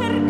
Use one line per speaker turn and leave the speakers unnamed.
cercare